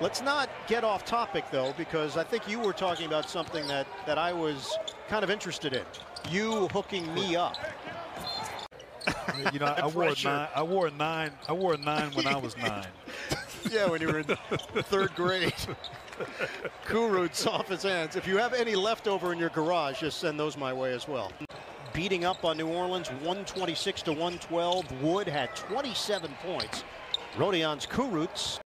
Let's not get off topic though, because I think you were talking about something that that I was kind of interested in. You hooking me up. You know, I wore a nine. I wore a nine. I wore a nine when I was nine. yeah, when you were in third grade. Kurucs off his hands. If you have any leftover in your garage, just send those my way as well. Beating up on New Orleans, 126 to 112. Wood had 27 points. Rodions Kurucs.